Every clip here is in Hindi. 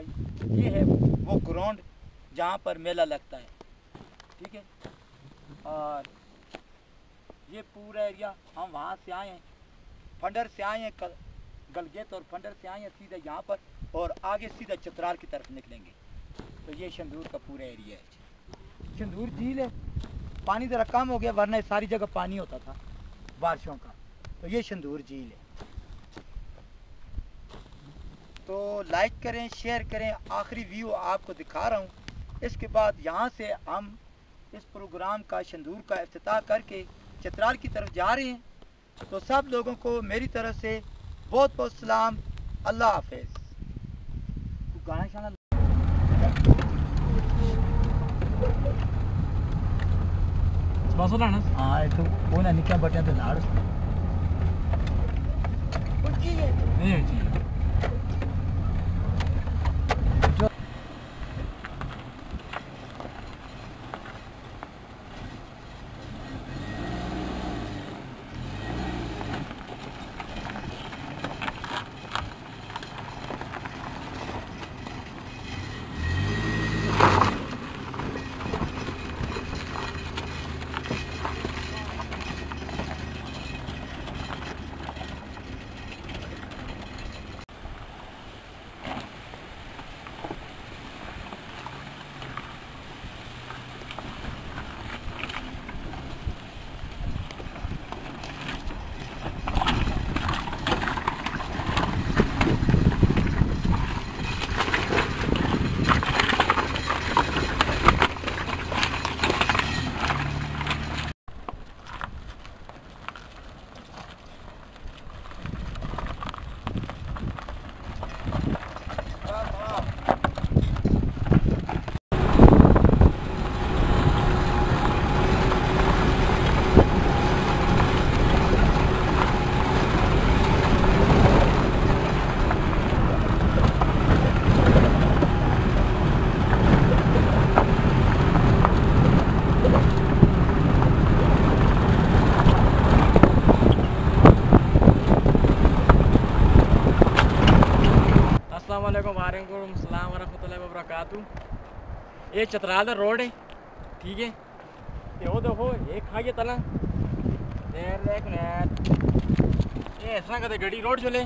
ये है वो ग्राउंड जहाँ पर मेला लगता है। ठीक है? और ये पूरा एरिया हम वहाँ से आए हैं। फंडर से आए हैं गलगेत और फंडर से आए हैं सीधा यहाँ पर और आगे सीधा चतराल की तरफ़ निकलेंगे। तो ये शंदूर का पूरा एरिया है। शंदूर झील है। पानी ज़रा कम हो गया, वरना सारी जगह पानी होता था, बारिशों का। तो ये शंदूर झील है। तो लाइक करें शेयर करें। आखिरी व्यू आपको दिखा रहा हूँ। इसके बाद यहाँ से हम इस प्रोग्राम का शंदूर का अफ्ताह करके चित्राल की तरफ़ जा रहे हैं। तो सब लोगों को मेरी तरफ़ से बहुत बहुत सलाम। अल्लाह हाफिज। गाना शाना हाँ तो तो अस्सलाम वालेकुम वालेकुम सलाम वरहमतुल्लाहि वबरकातु ये चतराल दा रोड है ठीक है? ते ओ देखो ये खाइए तला। देर देख ने ये ऐसा कदे गड़ी रोड चले?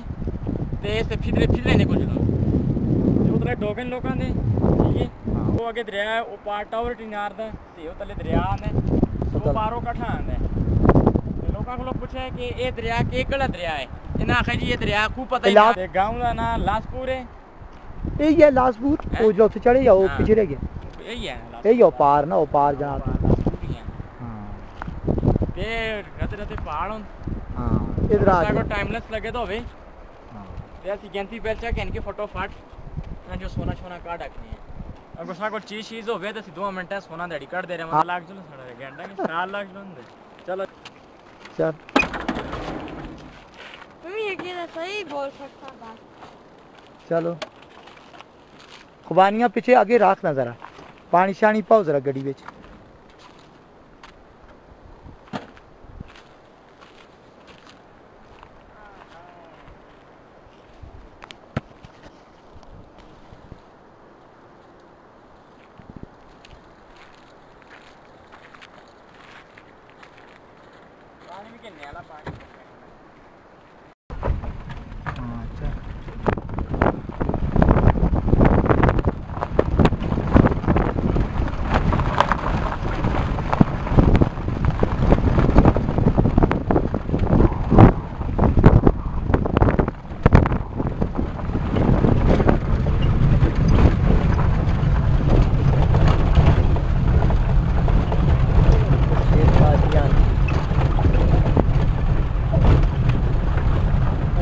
ते से फिदरे फिदरे ने को चलो। ते उतरे डोगन लोकां दे ठीक है? वो अगे दरिया है वो पार टावर टिनार ते तले दरिया ने वो पारो कठा आंदा। ते लोकां को पूछे कि ये दरिया के केड़ा दरिया है? इन्हें आखिर जी ये दरिया खूब पता ही गाँव का ना लाशपुर है। ये ये लास्ट बूट उजलो से चढ़े जाओ पीछे रह यही है पार ना ओ पार जनाब ते इधर आ गया टाइमलेस लगे तो होवे ऐसी गेंती बेल चेक इनके फटाफट ना जो सोना सोना काट रखनी है अगर उसना कोई चीज़ चीज़ होवे तो दो मिनट है सोना दड़ी काट दे रहे मतलब लाख जो सड़ा घंटा के 4 लाख जो होंगे चलो चल तुम यकीन सही बोल सकता बात चलो खुबानियाँ पीछे आगे राख ना ज़रा। पानी शानी पाओ ज़रा गड्डी पानी में किन्ने वाला पानी हाँ चल शेर बाजी आती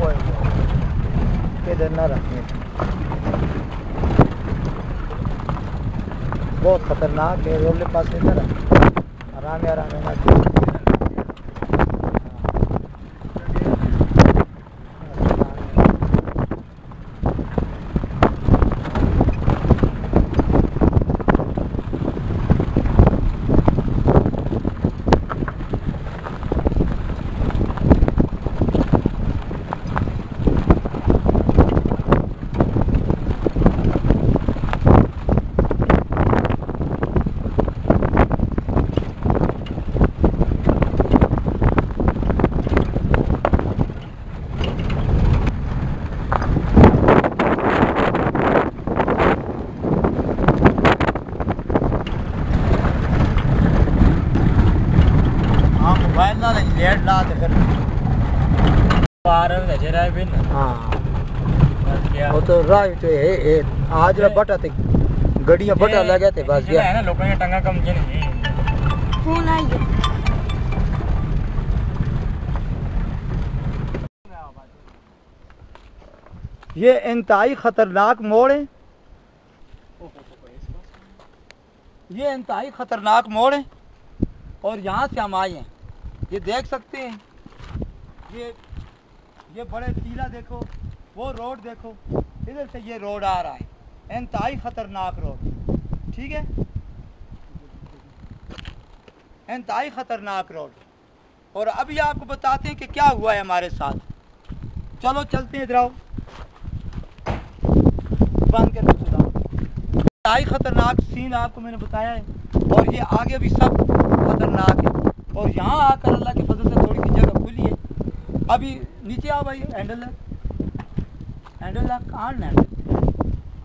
ओए इधर ना रखने बहुत पेट्रोल रोले पास इधर ये- लगे थे बस ये गया है ना लोगों ने टंगा कम जिन फ़ोन आई है ये इंतहाई खतरनाक मोड़ है ये इंतहाई खतरनाक मोड़ है और यहाँ से हम आए हैं ये देख सकते हैं ये ये बड़े टीला देखो वो रोड देखो, इधर से ये रोड आ रहा है। इंतहाई खतरनाक रोड। ठीक है? इंतहाई खतरनाक रोड। और अभी आपको बताते हैं कि क्या हुआ है हमारे साथ। चलो, चलते हैं इधर आओ। बंद कर इंतहाई खतरनाक सीन आपको मैंने बताया है। और ये आगे भी सब खतरनाक है। और यहाँ आकर अल्लाह के फजल से थोड़ी सी जगह खुली है। अभी नीचे आओ भाई हैंडल है। हैंडल है कहाँ हैंडल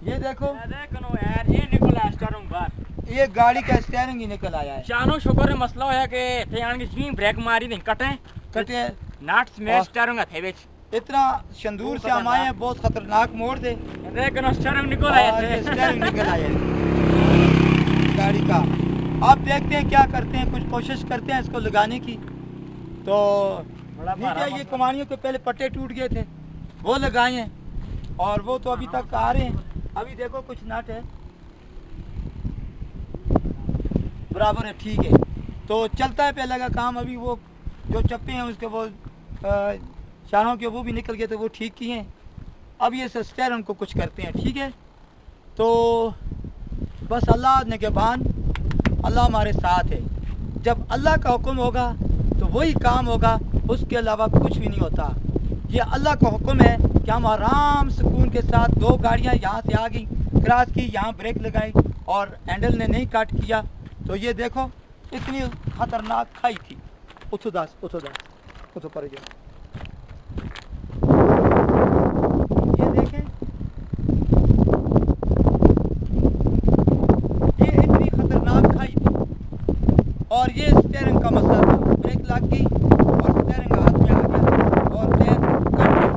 ये देखो। यार ये निकोला स्टारों बार ये गाड़ी का स्टेयरिंग ही निकल आया है। शानो शुक्र है मसला होया कि थे आन के ब्रेक मारी नहीं कटे कटे नाट्स में का थे बेच। इतना शंदूर से हम आए हैं बहुत खतरनाक मोड़ थे। देखो स्टारों निकोल आए और ये थे। स्टेयरिंग निकल आया है। गाड़ी का। आप देखते हैं क्या करते हैं कुछ कोशिश करते हैं इसको लगाने की। तो बड़ा नीचे ये। कमानियों के पहले पट्टे टूट गए थे? वो लगाए हैं। और वो तो अभी तक आ रहे हैं। अभी देखो कुछ नट है। बराबर है, ठीक है। तो चलता है पहले का काम, अभी वो जो चप्पे हैं उसके वो चारों के वो भी निकल गए थे वो ठीक किए हैं। अब ये सस्टेर उनको कुछ करते हैं, ठीक है? तो बस अल्लाह निगहबान अल्लाह हमारे साथ है। जब अल्लाह का हुक्म होगा तो वही काम होगा, उसके अलावा कुछ भी नहीं होता। ये अल्लाह का हुक्म है कि हम आराम सुकून के साथ दो गाड़ियाँ यहाँ से आ गई। क्रॉस की यहाँ ब्रेक लगाई और हैंडल ने नहीं काट किया। तो ये देखो, इतनी खतरनाक खाई थी। उठो दास उठो दास, उठो पर जाओ। ये देखें, ये इतनी खतरनाक खाई थी। और ये स्टेयरिंग का मसला था। ब्रेक लग गई और स्टेयरिंग हाथ में आ गया और टायर कट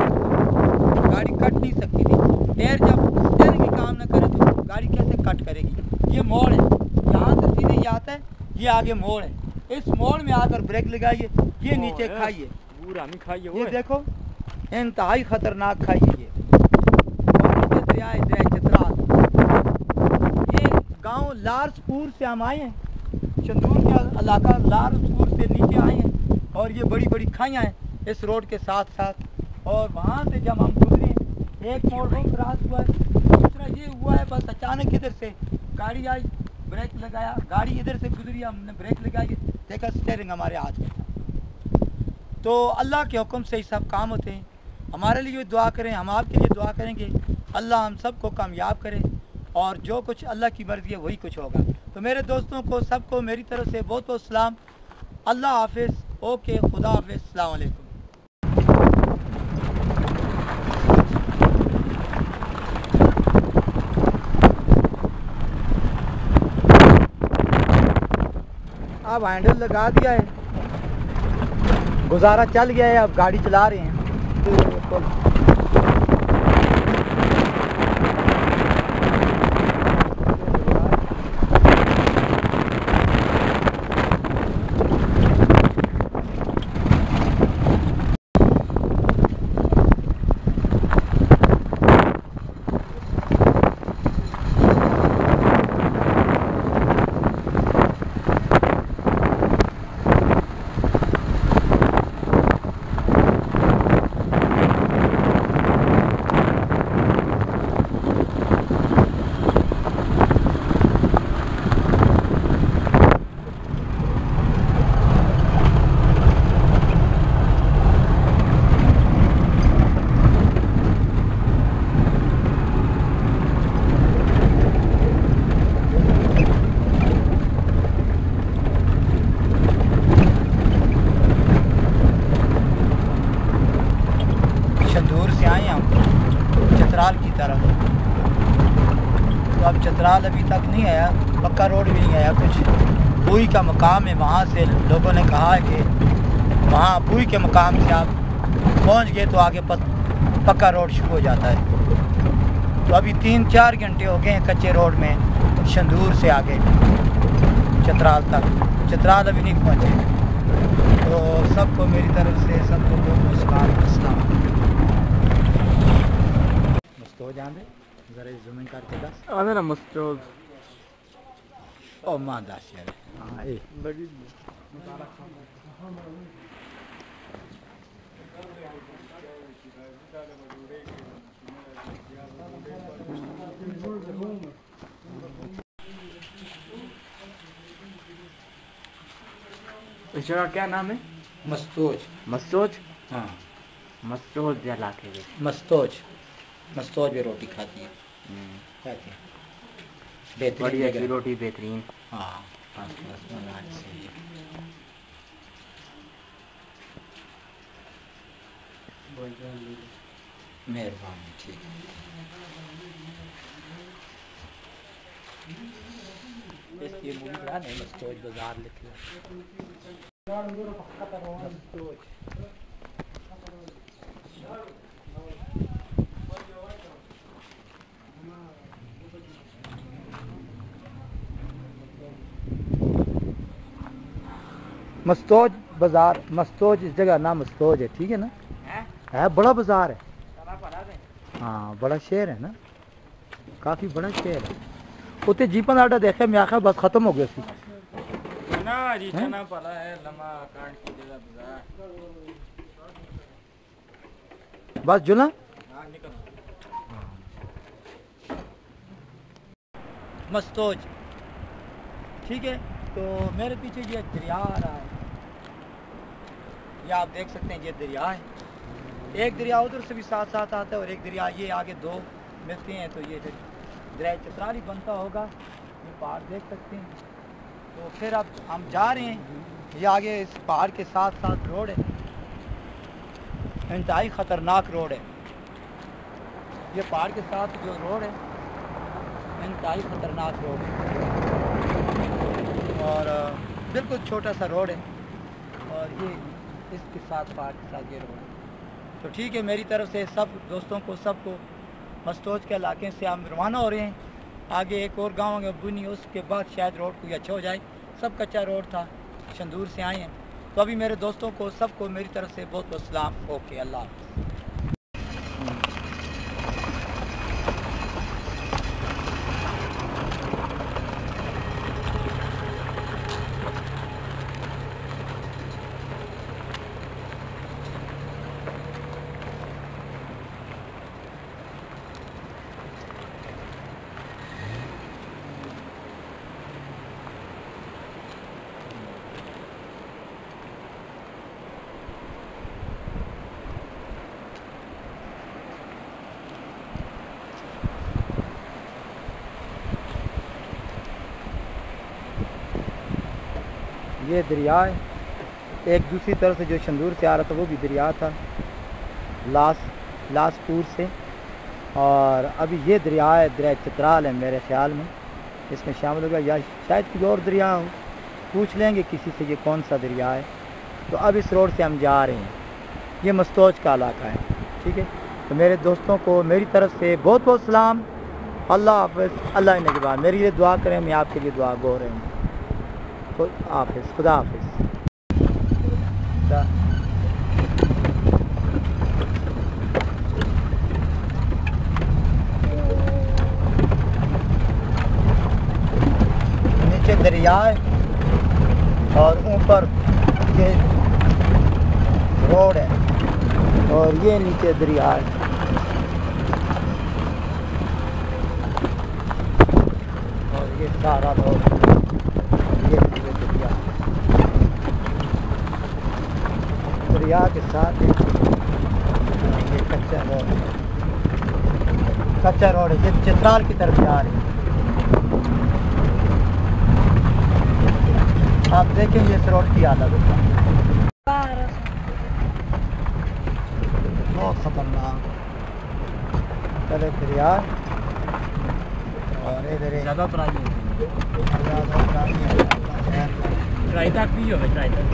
गाड़ी कट नहीं सकती थी टायर जब स्टेयरिंग ही काम ना करे तो गाड़ी कैसे कट करेगी ये मोड़ है यहाँ से सीधे ये आता है ये आगे मोड़ है। इस मोड़ में आकर ब्रेक लगाइए ये नीचे खाइए। पूरा नहीं खाइए ये देखो इंतहाई खतरनाक है ये। ये गाँव लारसपुर से हम आए हैं। चंदूर का इलाका लारसपुर से नीचे आए हैं और ये बड़ी बड़ी खाइयाँ हैं इस रोड के साथ साथ। और वहाँ से जब हम गुजरे एक मोड़ क्रॉस हुआ है दूसरा ये हुआ है बस अचानक इधर से गाड़ी आई। ब्रेक लगाया, गाड़ी इधर से गुजरी, हमने ब्रेक लगाई, देखा स्टेयरिंग हमारे हाथ में तो अल्लाह के हुक्म से ही सब काम होते हैं। हमारे लिए भी दुआ करें, हम आपके लिए दुआ करेंगे। अल्लाह हम सबको कामयाब करे और जो कुछ अल्लाह की मर्ज़ी है, वही कुछ होगा। तो मेरे दोस्तों को, सबको मेरी तरफ़ से बहुत बहुत सलाम। अल्लाह हाफिज़, ओके, खुदा हाफिज़, सलाम वालेकुम अब हैंडल लगा दिया है। गुजारा चल गया है अब गाड़ी चला रहे हैं शंदूर से आए हम चतराल की तरफ़ तो अब चतराल अभी तक नहीं आया, पक्का रोड भी नहीं आया कुछ। बुई का मकाम है वहाँ से, लोगों ने कहा है कि वहाँ बुई के मकाम से आप पहुँच गए तो आगे पक्का रोड शुरू हो जाता है। तो अभी तीन चार घंटे हो गए हैं कच्चे रोड में शंदूर से आगे, चतराल तक। चतराल अभी नहीं पहुँचे। तो सबको मेरी तरफ़ से, सबको सलाम अस्सलाम हो जान दे करके दस आंदा ना मस्टोल ओ माँ दस यार हाँ ए बड़ी इस जगह क्या नाम है? मस्तोज। मस्तोज? हाँ। मस्तोज या लाके मस्तोज। मस्तोज में रोटी खाती है। बढ़िया की रोटी बेहतरीन। हाँ। फ़र्स्ट क्लास बनारस से मेहरबानी ठीक है। ये मूवी बना नहीं मस्तोज बाज़ार लिख लिया मस्तोज बाज़ार मस्तोज इस जगह नाम मस्तोज है ठीक है ना? हैं? है बड़ा बाज़ार है। हाँ बड़ा शहर है ना? काफ़ी बड़ा शहर है। उते जीपन आटा देखे मैं आखा बस खत्म हो गया सी ना जी है? बस जुला हाँ मस्तोज। ठीक है? तो मेरे पीछे ये दरिया आ रहा है। ये आप देख सकते हैं ये दरिया है। एक दरिया उधर से भी साथ साथ आता है और एक दरिया ये आगे दो मिलते हैं तो ये दरिया चतराली बनता होगा, ये पहाड़ देख सकते हैं। तो फिर अब हम जा रहे हैं। ये आगे इस पहाड़ के साथ साथ रोड है। इंतहाई ख़तरनाक रोड है। ये पहाड़ के साथ जो रोड है, इंतहाई ख़तरनाक रोड है। और बिल्कुल छोटा सा रोड है। और ये इसके साथ पहाड़ के साथ ये रोड है। तो ठीक है, मेरी तरफ़ से सब दोस्तों को, सबको मस्तोज के इलाके से हम रवाना हो रहे हैं। आगे एक और गाँव है बुनी उसके बाद शायद रोड कोई अच्छा हो जाए। सब कच्चा रोड था शंदूर से आए हैं। तो अभी मेरे दोस्तों को, सबको मेरी तरफ़ से बहुत बहुत सलाम। ओके, अल्लाह ये दरिया है। एक दूसरी तरफ़ से जो शंदूर से आ रहा था, वो भी दरिया था, लास, लासपुर से। और अभी ये दरिया है, दरिया चित्राल है मेरे ख्याल में। इसमें शामिल होगा या शायद कोई और दरिया हो। पूछ लेंगे किसी से ये कौन सा दरिया है। तो अब इस रोड से हम जा रहे हैं। ये मस्तोज का इलाका है, ठीक है? तो मेरे दोस्तों को मेरी तरफ़ से बहुत बहुत सलाम। अल्लाह हाफ़ अल्लाह ने के बाद मेरी लिए दुआ करें, मैं आपके लिए दुआ गो रहे हूँ। हाफिज़, खुदा हाफिज़। नीचे दरिया है और ऊपर ये रोड है और ये नीचे दरिया है। और ये सारा रोड ये ये दरिया दरिया के साथ एक ये कच्चा रोड कच्चा रोड है ये चित्राल की तरफ़ जा रही है। आप देखेंगे इस रोड की हालत। बारह बहुत खतरनाक। चले फिर यार। और इधर ज़्यादा प्राइस ज़्यादा गाड़ी है, ट्राई तक भी हो ट्राई तक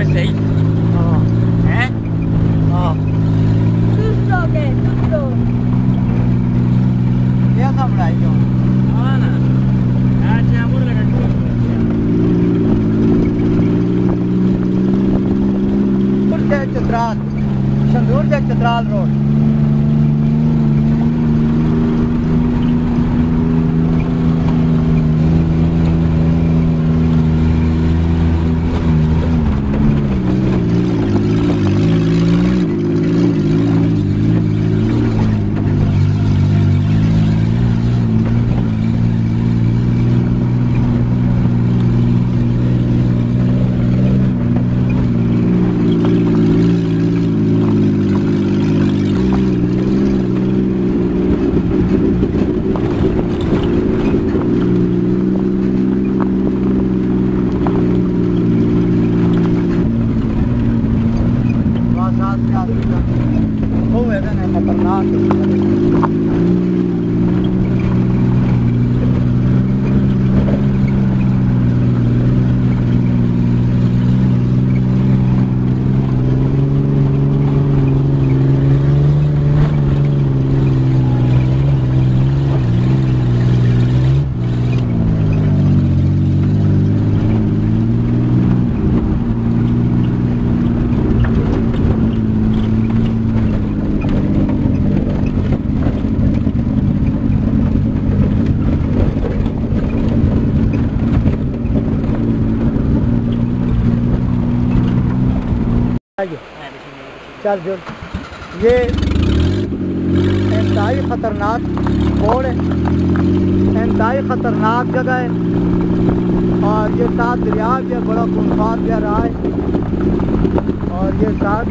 माने टू स्टॉप है सही हाँ हैं हाँ टू स्टॉप है टू स्टॉप ये सब बनाई क्यों हाँ ना आज यहाँ मुझे लगा टू संदूर से चित्राल संदूर से चित्राल रोड बस आस्ते आस्ते वो है ना खतरनाक है। आगे चल जो ये इंतहाई ख़तरनाक मोड़ है। इंतहाई ख़तरनाक जगह है। और ये साथ दरिया भी बड़ा खूनखार भी रहा है। और ये साथ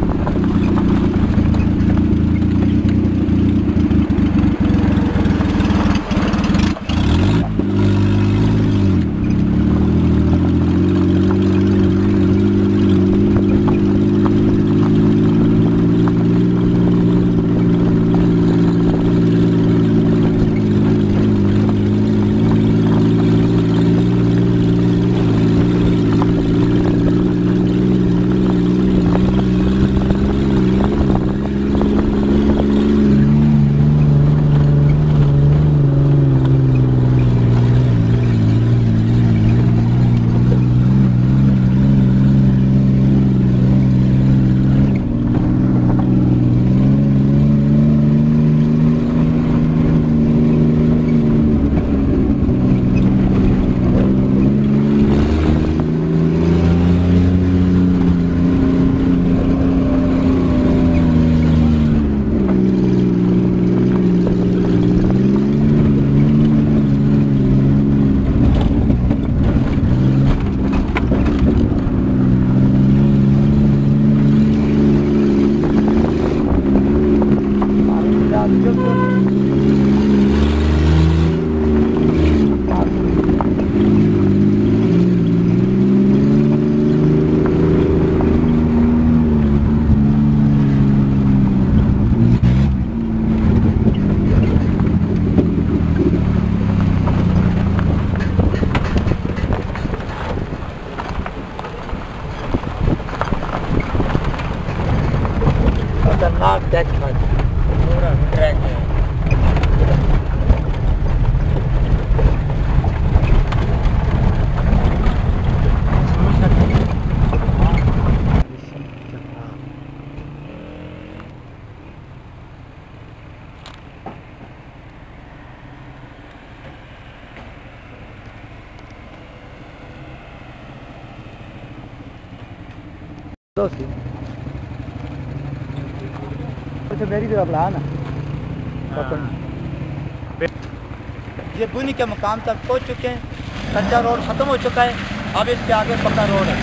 खतरनाक डेथ मत पूरा ट्रैक है दोस्ती अच्छा मेरी तरफ़ ना। ये बुनी के मुकाम तक पहुँच चुके हैं। कच्चा रोड ख़त्म हो चुका है। अब इसके आगे पक्का रोड है।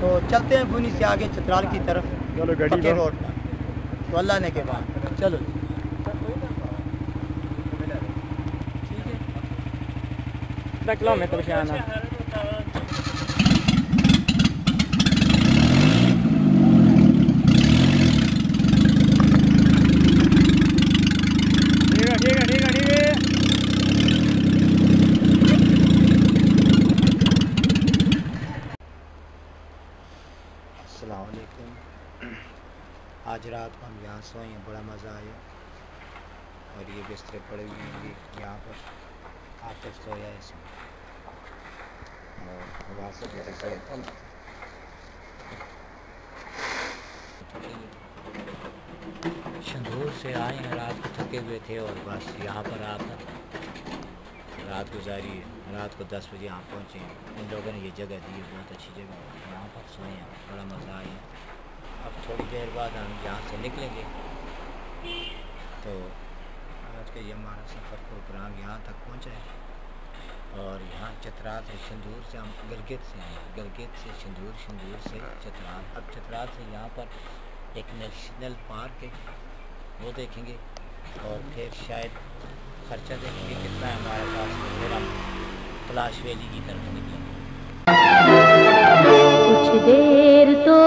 तो चलते हैं बुनी से आगे चित्राल की तरफ़। चलो पक्के रोड पर। तो अल्लाह ने के बाद। चलो। कितना किलोमीटर से आना ठीक है ठीक है ठीक है ठीक है आज रात को हम यहाँ सोए हैं, बड़ा मज़ा आया। और ये बिस्तरे पड़े हुए हैं ये यहाँ पर। आतिफ सोया है इसमें। और से भी सोया शंदूर से आए हैं, रात को थके हुए थे और बस यहाँ पर आकर रात गुजारी रात को दस बजे यहाँ पहुँचे इन लोगों ने ये जगह दी है, बहुत अच्छी जगह है। यहाँ पर सोए हैं, बड़ा मज़ा आया। अब थोड़ी देर बाद हम यहाँ से निकलेंगे। तो आज का ये हमारा सफ़र प्रोग्राम यहाँ तक पहुँचा है। और यहाँ चतराल से सिंदूर से हम गलगित से आए गलगित से शंदूर शंदूर से चतराल। अब चतराल से यहाँ पर एक नेशनल पार्क है, वो देखेंगे। और फिर शायद खर्चा देखेंगे कितना है हमारे पास। तो फिर हम तलाश वैली की तरफ़ निकलेंगे। कुछ देर तो